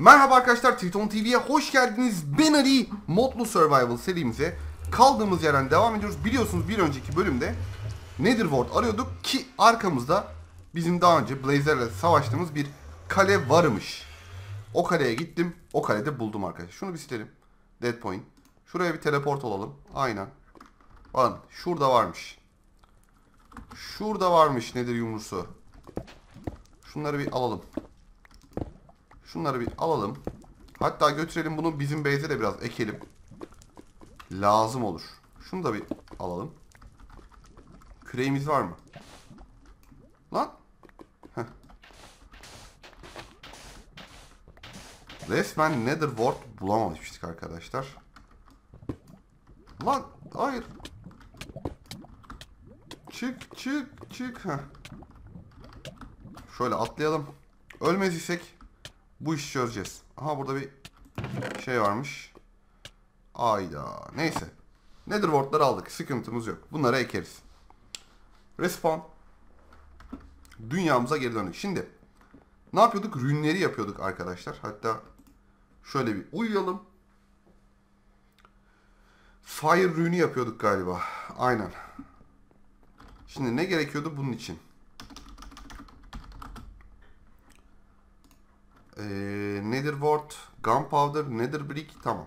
Merhaba arkadaşlar Triton TV'ye hoş geldiniz. Ben Ali. Modlu Survival serimize kaldığımız yerden devam ediyoruz. Biliyorsunuz bir önceki bölümde Netherworld arıyorduk ki arkamızda bizim daha önce Blazer'le savaştığımız bir kale varmış. O kaleye gittim. O kalede buldum arkadaşlar. Şunu bir silelim. Dead point. Şuraya bir teleport olalım. Aynen. Bakın şurada varmış. Şurada varmış nedir yumrusu. Şunları bir alalım. Şunları bir alalım. Hatta götürelim bunu bizim base'e de biraz ekelim. Lazım olur. Şunu da bir alalım. Küreğimiz var mı? Lan. Heh. Resmen Netherworld bulamamıştık arkadaşlar. Lan hayır. Çık çık çık. Heh. Şöyle atlayalım. Ölmez isek bu işi çözeceğiz. Aha burada bir şey varmış. Ayda. Neyse. Netherworld'ları aldık. Sıkıntımız yok. Bunları ekeriz. Respawn. Dünyamıza geri döndük. Şimdi ne yapıyorduk? Rünleri yapıyorduk arkadaşlar. Hatta şöyle bir uyuyalım. Fire rünü yapıyorduk galiba. Aynen. Şimdi ne gerekiyordu bunun için? Ee, Nether Wart, Gunpowder, Nether Brick tamam.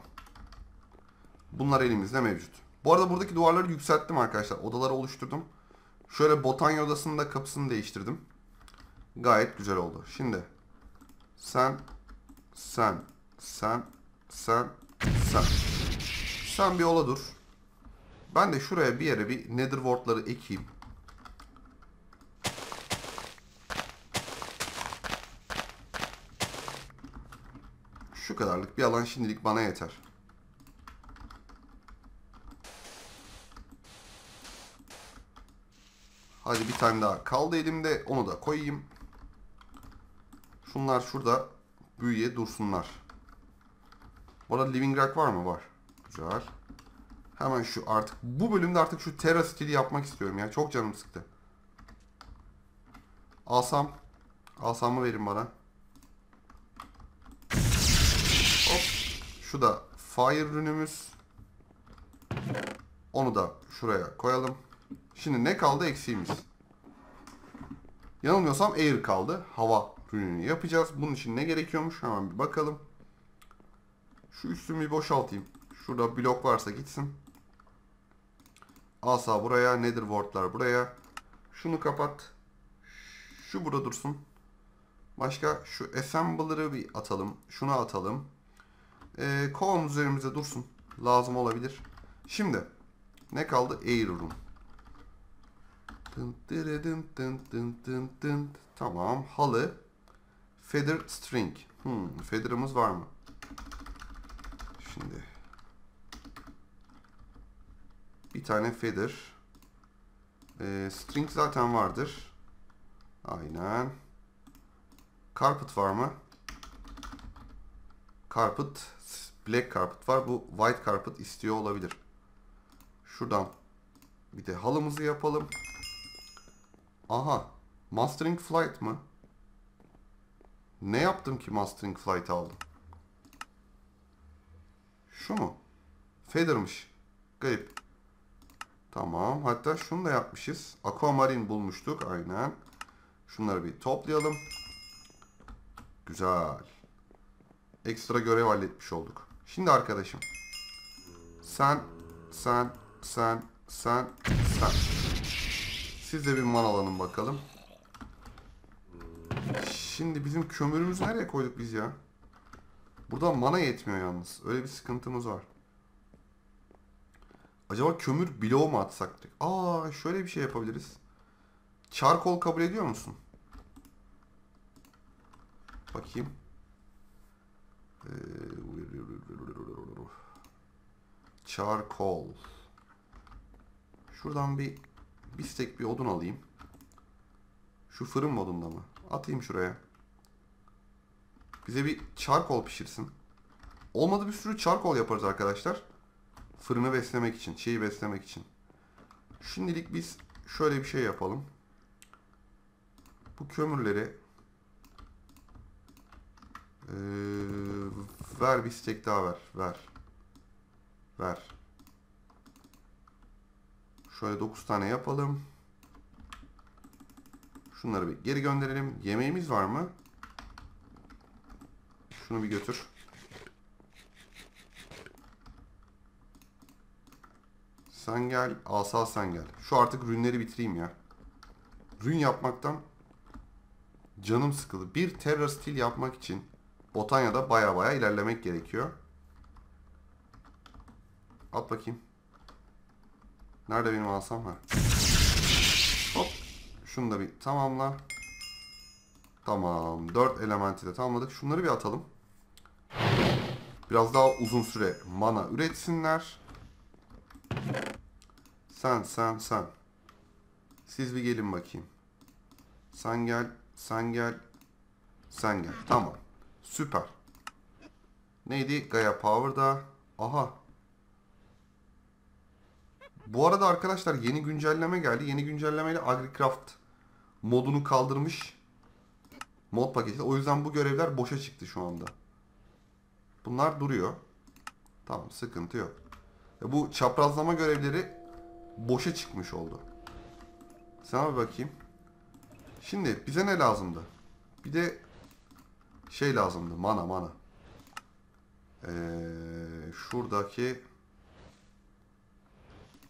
Bunlar elimizde mevcut. Bu arada buradaki duvarları yükselttim arkadaşlar. Odaları oluşturdum. Şöyle botanya odasının da kapısını değiştirdim. Gayet güzel oldu. Şimdi sen, sen, sen, sen, sen. Sen bir ola dur. Ben de şuraya bir yere bir Nether Ward'ları ekeyim. Şu kadarlık bir alan şimdilik bana yeter. Hadi bir tane daha kaldı elimde. Onu da koyayım. Şunlar şurada büyüye dursunlar. Bu arada living rock var mı? Var. Güzel. Hemen şu artık bu bölümde artık şu Terra stili yapmak istiyorum ya. Çok canım sıktı. Alsam. Alsamı verin bana. Hop. Şu da fire ürünümüz. Onu da şuraya koyalım. Şimdi ne kaldı eksiğimiz? Yanılmıyorsam air kaldı. Hava ürününü yapacağız. Bunun için ne gerekiyormuş? Hemen bir bakalım. Şu üstümü bir boşaltayım. Şurada blok varsa gitsin. Asa buraya. Nether wardlar buraya. Şunu kapat. Şu burada dursun. Başka şu assembler'ı bir atalım. Şunu atalım. Ee, kovamız üzerimizde dursun. Lazım olabilir. Şimdi ne kaldı? Air room. Dın dın dın dın dın. Tamam. Halı. Feather string. Hmm, feather'ımız var mı? Şimdi. Bir tane feather. Ee, string zaten vardır. Aynen. Carpet var mı? Carpet. Black carpet var. Bu white carpet istiyor olabilir. Şuradan bir de halımızı yapalım. Aha. Mastering flight mı? Ne yaptım ki mastering flight aldım? Şu mu? Feather'mış. Garip. Tamam. Hatta şunu da yapmışız. Aquamarine bulmuştuk. Aynen. Şunları bir toplayalım. Güzel. Ekstra görev halletmiş olduk. Şimdi arkadaşım. Sen, sen, sen, sen, sen. Siz de bir manalanın bakalım. Şimdi bizim kömürümüzü nereye koyduk biz ya? Burada mana yetmiyor yalnız. Öyle bir sıkıntımız var. Acaba kömür bloğu mu atsak? Aa şöyle bir şey yapabiliriz. Charcoal kabul ediyor musun? Bakayım. Ee, Charcoal. Şuradan bir bir stek bir odun alayım. Şu fırın modunda mı? Atayım şuraya. Bize bir charcoal pişirsin. Olmadı bir sürü charcoal yaparız arkadaşlar. Fırını beslemek için, şeyi beslemek için. Şimdilik biz şöyle bir şey yapalım. Bu kömürleri Ee, ver bir steak daha ver. Ver. Ver. Şöyle 9 tane yapalım. Şunları bir geri gönderelim. Yemeğimiz var mı? Şunu bir götür. Sen gel. Asa sen gel. Şu artık rünleri bitireyim ya. Rün yapmaktan canım sıkıldı. Bir Terra Steel yapmak için Botanya'da baya baya ilerlemek gerekiyor. At bakayım. Nerede benim alsam ha? Hop. Şunu da bir tamamla. Tamam. 4 elementi de tamamladık. Şunları bir atalım. Biraz daha uzun süre mana üretsinler. Sen sen sen. Siz bir gelin bakayım. Sen gel, sen gel, sen gel. Tamam. Süper. Neydi? Gaia Power'da. Aha. Bu arada arkadaşlar yeni güncelleme geldi. Yeni güncellemeyle AgriCraft modunu kaldırmış. Mod paketi. O yüzden bu görevler boşa çıktı şu anda. Bunlar duruyor. Tamam sıkıntı yok. E bu çaprazlama görevleri boşa çıkmış oldu. Sana bir bakayım. Şimdi bize ne lazımdı? Bir de şey lazımdı. Mana mana. Ee, şuradaki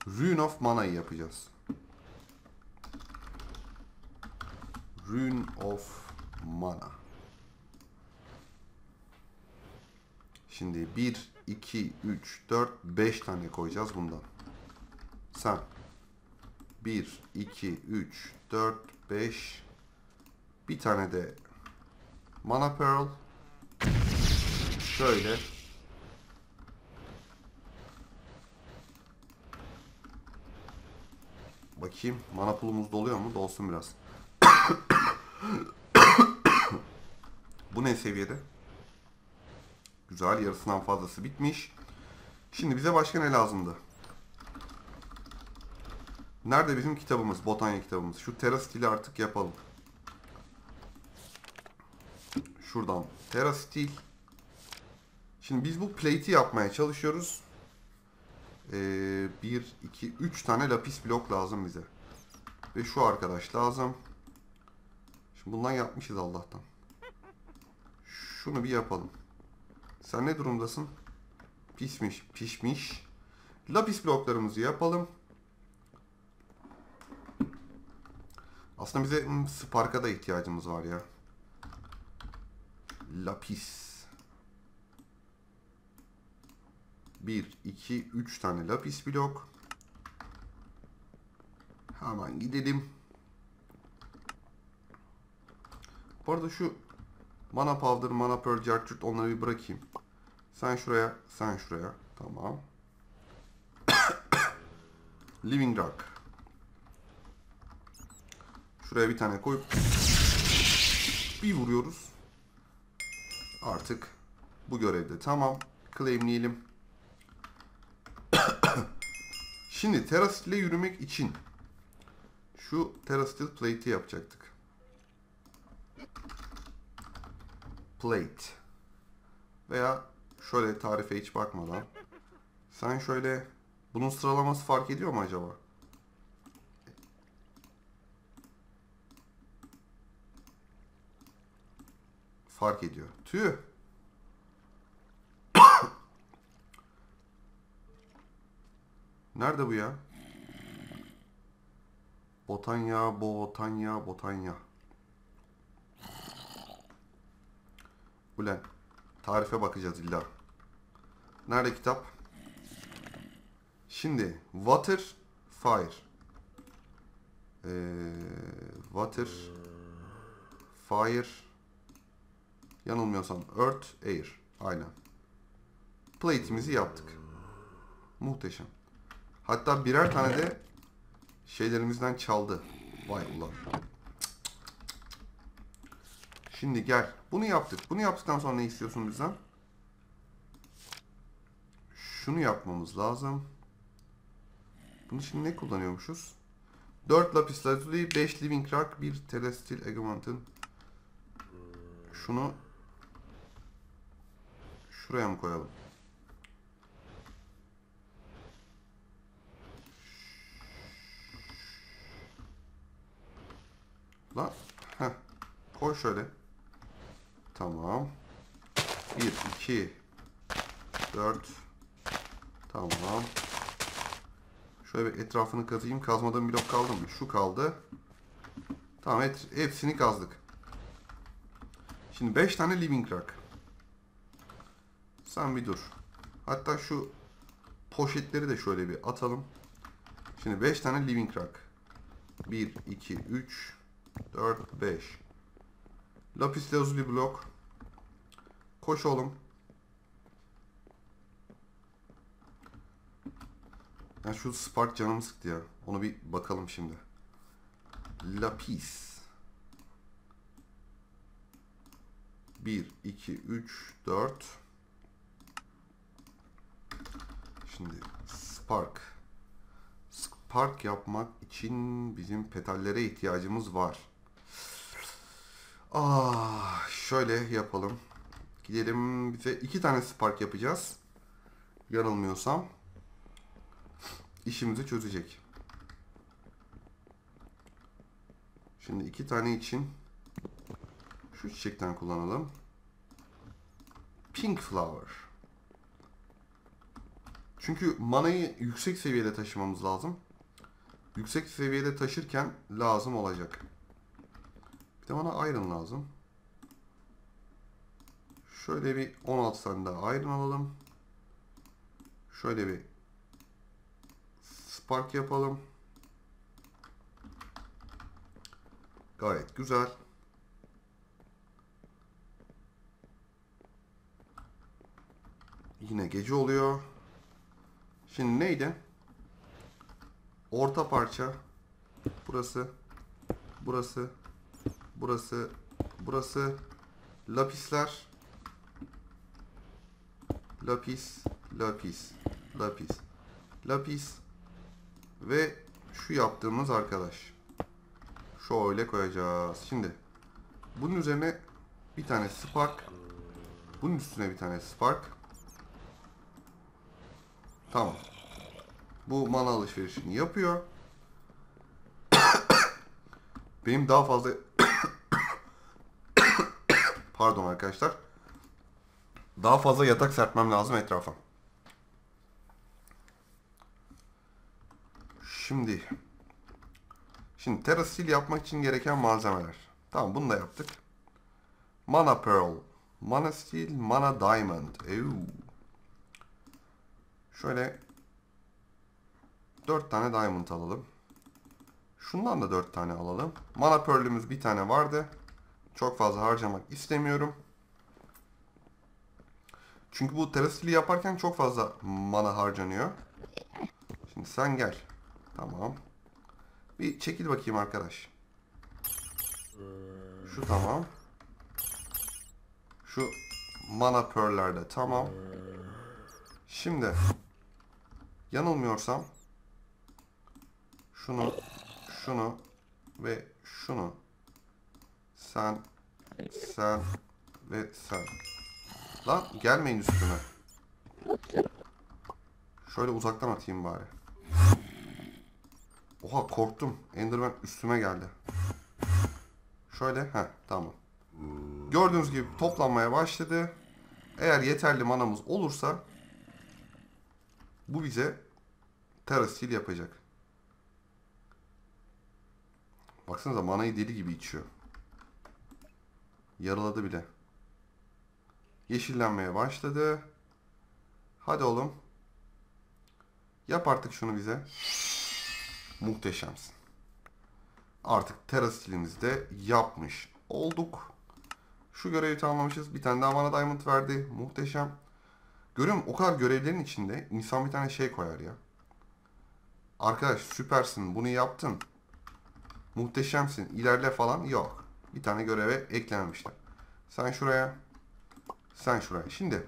Rune of Mana'yı yapacağız. Rune of Mana. Şimdi 1, 2, 3, 4, 5 tane koyacağız bundan. Sen. 1, 2, 3, 4, 5. Bir tane de Mana Pearl. Şöyle. Bakayım. Mana pulumuz doluyor mu? Dolsun biraz. Bu ne seviyede? Güzel. Yarısından fazlası bitmiş. Şimdi bize başka ne lazımdı? Nerede bizim kitabımız? Botanya kitabımız. Şu Terra Steel'i artık yapalım. Şuradan Terra Steel. Şimdi biz bu plate'i yapmaya çalışıyoruz. Ee, 1, 2, 3 tane lapis blok lazım bize. Ve şu arkadaş lazım. Şimdi bundan yapmışız Allah'tan. Şunu bir yapalım. Sen ne durumdasın? Pişmiş, pişmiş. Lapis bloklarımızı yapalım. Aslında bize hmm, Spark'a da ihtiyacımız var ya. Lapis. 1, 2, 3 tane lapis blok. Hemen gidelim. Bu arada şu mana powder, mana pearl, jartürt onları bir bırakayım. Sen şuraya, sen şuraya. Tamam. Living rock. Şuraya bir tane koyup bir vuruyoruz. Artık bu görevde tamam. Claimleyelim. Şimdi Terra ile yürümek için şu Terra Steel Plate'i yapacaktık. Plate. Veya şöyle tarife hiç bakmadan. Sen şöyle bunun sıralaması fark ediyor mu acaba? Fark ediyor. Tüh. Nerede bu ya? Botanya, Botanya, Botanya. Ulan. Tarife bakacağız illa. Nerede kitap? Şimdi water, fire. Ee, water, fire. Yanılmıyorsam earth, air. Aynen. Plate'imizi yaptık. Muhteşem. Hatta birer tane de şeylerimizden çaldı. Vay ulan. Şimdi gel. Bunu yaptık. Bunu yaptıktan sonra ne istiyorsun bizden? Şunu yapmamız lazım. Bunu şimdi ne kullanıyormuşuz? 4 lapis lazuli, 5 living rock, 1 telestil augmentin. Şunu Şuraya mı koyalım? Lan. Heh. Koy şöyle. Tamam. 1, 2, 4. Tamam. Şöyle bir etrafını kazıyım. Kazmadığım blok kaldı mı? Şu kaldı. Tamam et, hepsini kazdık. Şimdi 5 tane living rock. Sen bir dur. Hatta şu poşetleri de şöyle bir atalım. Şimdi 5 tane living rock. 1, 2, 3, 4, 5. Lapis lazuli blok. Koş oğlum. Ya şu spark canımı sıktı ya. Onu bir bakalım şimdi. Lapis. 1, 2, 3, 4. Şimdi spark. Spark yapmak için bizim petallere ihtiyacımız var. Ah, şöyle yapalım. Gidelim bize iki tane spark yapacağız. Yanılmıyorsam. işimizi çözecek. Şimdi iki tane için şu çiçekten kullanalım. Pink flower. Çünkü manayı yüksek seviyede taşımamız lazım. Yüksek seviyede taşırken lazım olacak. Bir de bana iron lazım. Şöyle bir 16 tane daha iron alalım. Şöyle bir spark yapalım. Gayet güzel. Yine gece oluyor. Şimdi neydi? Orta parça. Burası. Burası. Burası. Burası. Lapisler. Lapis. Lapis. Lapis. Lapis. Ve şu yaptığımız arkadaş. Şöyle koyacağız. Şimdi bunun üzerine bir tane spark. Bunun üstüne bir tane spark. Tamam. Bu mana alışverişini yapıyor. Benim daha fazla pardon arkadaşlar. Daha fazla yatak serpmem lazım etrafa. Şimdi Şimdi Terra Steel yapmak için gereken malzemeler. Tamam bunu da yaptık. Mana Pearl, Mana Steel, Mana Diamond. Euu. Şöyle 4 tane Diamond alalım. Şundan da 4 tane alalım. Mana Pearl'ümüz bir tane vardı. Çok fazla harcamak istemiyorum. Çünkü bu Terra Steel'i yaparken çok fazla mana harcanıyor. Şimdi sen gel. Tamam. Bir çekil bakayım arkadaş. Şu tamam. Şu mana pearl'lerde tamam. Şimdi yanılmıyorsam şunu şunu ve şunu sen sen ve sen lan gelmeyin üstüme şöyle uzaktan atayım bari Oha korktum. Enderman üstüme geldi. Şöyle. ha tamam. Gördüğünüz gibi toplanmaya başladı. Eğer yeterli manamız olursa bu bize Terra Steel yapacak. Baksanıza manayı deli gibi içiyor. Yarıladı bile. Yeşillenmeye başladı. Hadi oğlum. Yap artık şunu bize. Muhteşemsin. Artık Terra stilimizi de yapmış olduk. Şu görevi tamamlamışız. Bir tane daha bana diamond verdi. Muhteşem. Görüyorum o kadar görevlerin içinde insan bir tane şey koyar ya. Arkadaş süpersin bunu yaptın. Muhteşemsin ilerle falan yok. Bir tane göreve eklememişler. Sen şuraya. Sen şuraya. Şimdi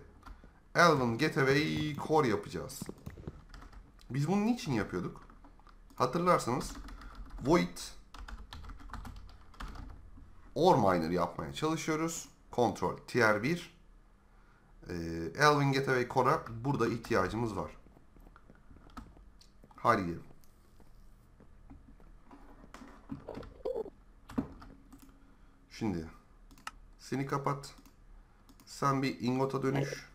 Elven Getaway Core yapacağız. Biz bunu niçin yapıyorduk? Hatırlarsanız void ore miner yapmaya çalışıyoruz. Control tier 1. Ee, Elvin Getaway Core'a burada ihtiyacımız var. Hadi gidelim. Şimdi seni kapat. Sen bir ingota dönüş.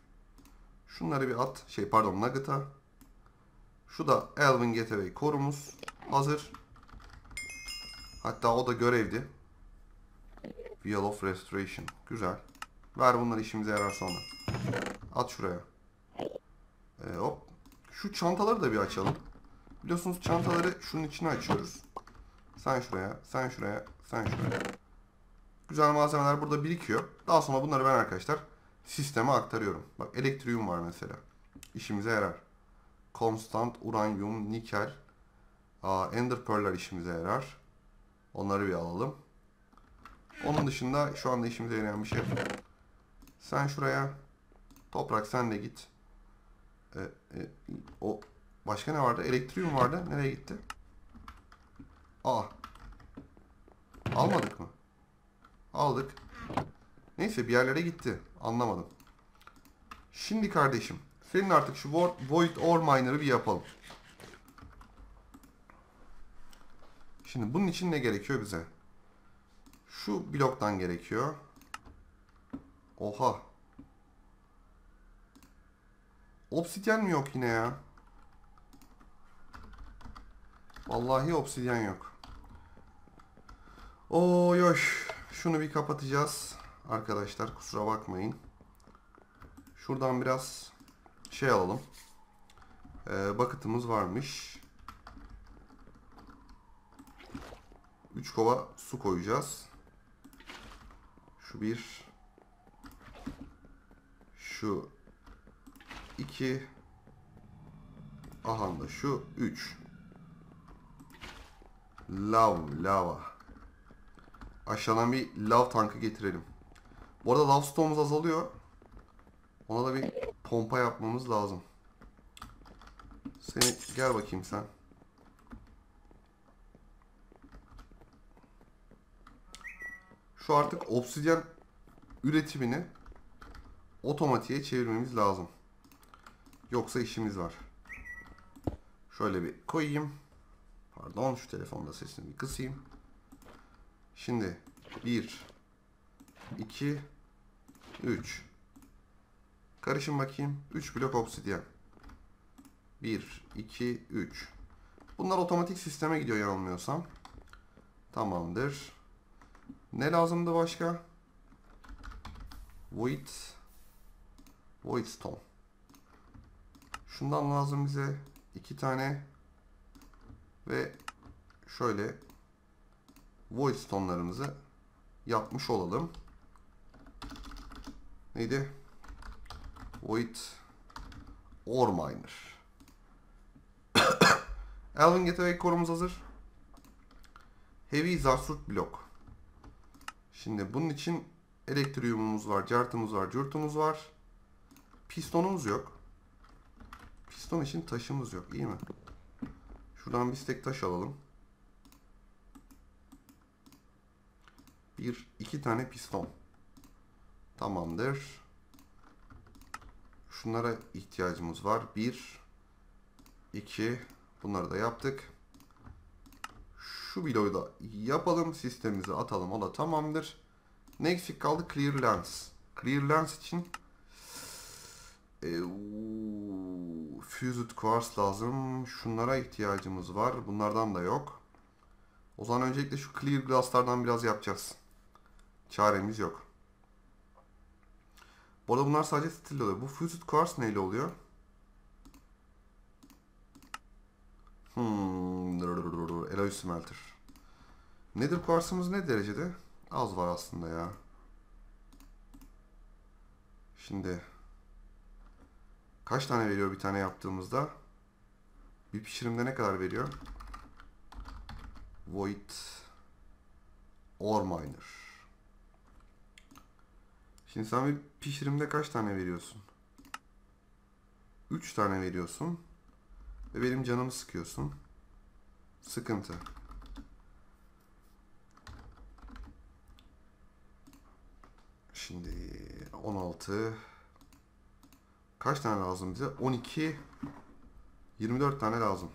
Şunları bir at. Şey pardon nugget'a. Şu da Elvin Getaway korumuz. Hazır. Hatta o da görevdi. Wheel of Restoration. Güzel. Ver bunları işimize yarar sonra. At şuraya. Ee, hop. Şu çantaları da bir açalım. Biliyorsunuz çantaları şunun içine açıyoruz. Sen şuraya, sen şuraya, sen şuraya. Güzel malzemeler burada birikiyor. Daha sonra bunları ben arkadaşlar sisteme aktarıyorum. Bak elektriğum var mesela. İşimize yarar. Constant, uranyum, nikel, aa, ender pearl'ler işimize yarar. Onları bir alalım. Onun dışında şu anda işimize yarayan bir şey. Sen şuraya. Toprak sen de git. Ee, e, o başka ne vardı? Elektriğim vardı. Nereye gitti? Aa. Almadık mı? Aldık. Neyse bir yerlere gitti. Anlamadım. Şimdi kardeşim. Senin artık şu Void Ore Miner'ı bir yapalım. Şimdi bunun için ne gerekiyor bize? Şu bloktan gerekiyor. Oha. Obsidyen mi yok yine ya? Vallahi obsidyen yok. Oy oy. Şunu bir kapatacağız. Arkadaşlar kusura bakmayın. Şuradan biraz şey alalım. Ee, bucket'ımız varmış. 3 kova su koyacağız. Şu bir. Şu iki. Aha da şu üç. Lav, lava. Aşağıdan bir lav tankı getirelim. Bu arada lav stoğumuz azalıyor. Ona da bir pompa yapmamız lazım. Seni gel bakayım sen. Şu artık obsidyen üretimini otomatiğe çevirmemiz lazım. Yoksa işimiz var. Şöyle bir koyayım. Pardon şu telefonda sesini bir kısayım. Şimdi 1 2 3 Karışın bakayım. 3 blok obsidyen. 1 2 3 Bunlar otomatik sisteme gidiyor yanılmıyorsam. Tamamdır. Ne lazımdı başka? Void Void Stone. Şundan lazım bize iki tane ve şöyle Void Stone'larımızı yapmış olalım. Neydi? Void Ore Miner. Elvin Getaway korumuz hazır. Heavy Zarsurt blok. Şimdi bunun için elektriğumuz var, cartımız var, curtumuz var. Pistonumuz yok. Piston için taşımız yok. İyi mi? Şuradan bir stek taş alalım. Bir, iki tane piston. Tamamdır. Şunlara ihtiyacımız var. Bir, iki. Bunları da yaptık. Şu bloğu da yapalım. Sistemimize atalım. O da tamamdır. Ne eksik kaldı? Clear Lens. Clear Lens için e, Fused Quartz lazım. Şunlara ihtiyacımız var. Bunlardan da yok. O zaman öncelikle şu Clear Glass'lardan biraz yapacağız. Çaremiz yok. Bu arada bunlar sadece stil oluyor. Bu Fused Quartz neyle oluyor? Hmm, Alloy Smelter. Nedir kuarsımız ne derecede? Az var aslında ya. Şimdi kaç tane veriyor bir tane yaptığımızda? Bir pişirimde ne kadar veriyor? Void Ore Miner. Şimdi sen bir pişirimde kaç tane veriyorsun? 3 tane veriyorsun. Ve benim canımı sıkıyorsun. Sıkıntı. Şimdi 16 Kaç tane lazım bize? 12 24 tane lazım.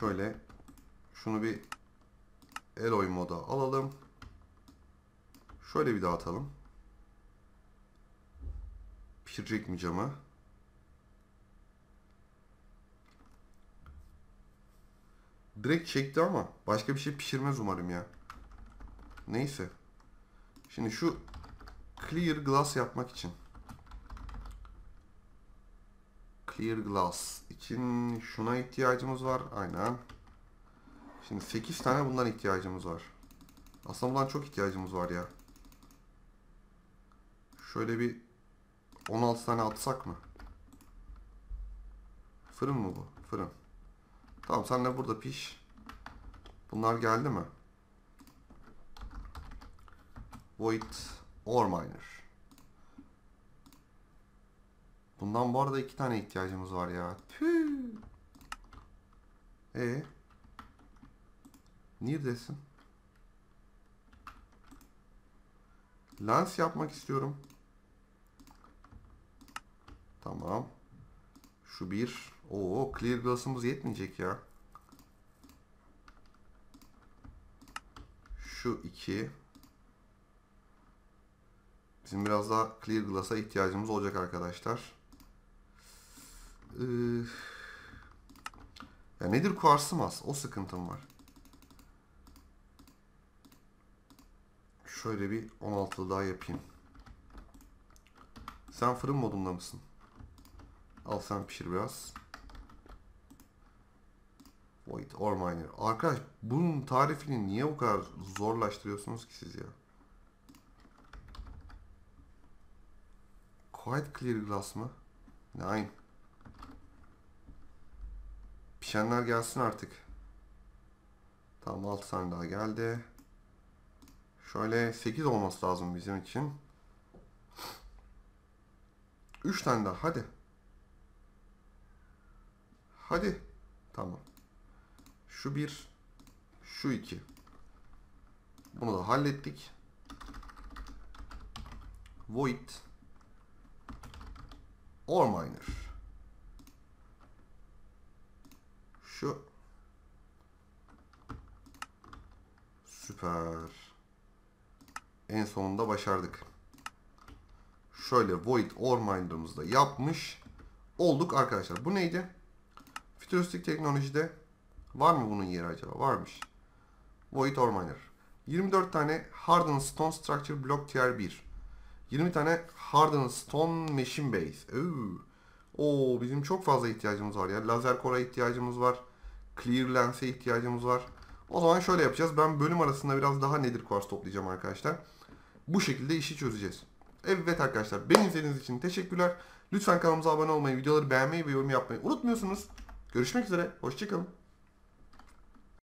Şöyle şunu bir Eloy moda alalım. Şöyle bir dağıtalım. Pişirecek mi camı? Direkt çekti ama başka bir şey pişirmez umarım ya. Neyse. Şimdi şu clear glass yapmak için clear glass için şuna ihtiyacımız var. Aynen. Şimdi 8 tane bundan ihtiyacımız var. Aslında bundan çok ihtiyacımız var ya. Şöyle bir 16 tane atsak mı? Fırın mı bu? Fırın. Tamam sen de burada piş. Bunlar geldi mi? Void Ore Miner. Bundan bu arada iki tane ihtiyacımız var ya. Tüh. E Neredesin? Lens yapmak istiyorum. Tamam. Şu bir. Oo, clear glass'ımız yetmeyecek ya. Şu iki. Bizim biraz daha clear glass'a ihtiyacımız olacak arkadaşlar. Ee, ya nedir kuarsım az? O sıkıntım var. Şöyle bir 16 daha yapayım. Sen fırın modunda mısın? Al sen pişir biraz. Void or miner. Arkadaş bunun tarifini niye bu kadar zorlaştırıyorsunuz ki siz ya? Quite clear glass mı? Nein. Pişenler gelsin artık. Tamam 6 tane daha geldi. Şöyle 8 olması lazım bizim için. 3 tane daha hadi. Hadi. Tamam. Şu bir. Şu iki. Bunu da hallettik. Void. Ore miner. Şu. Süper. En sonunda başardık. Şöyle Void Miner'ımızı da yapmış olduk arkadaşlar. Bu neydi? Fütüristik teknolojide var mı bunun yeri acaba? Varmış. Void Miner. 24 tane Hardened Stone Structure Block Tier 1. 20 tane Hardened Stone Machine Base. Oo. Bizim çok fazla ihtiyacımız var ya. Lazer Core'a ihtiyacımız var. Clear Lens'e ihtiyacımız var. O zaman şöyle yapacağız. Ben bölüm arasında biraz daha Nether Quartz toplayacağım arkadaşlar. Bu şekilde işi çözeceğiz. Evet arkadaşlar beni izlediğiniz için teşekkürler. Lütfen kanalımıza abone olmayı, videoları beğenmeyi ve yorum yapmayı unutmuyorsunuz. Görüşmek üzere. Hoşçakalın.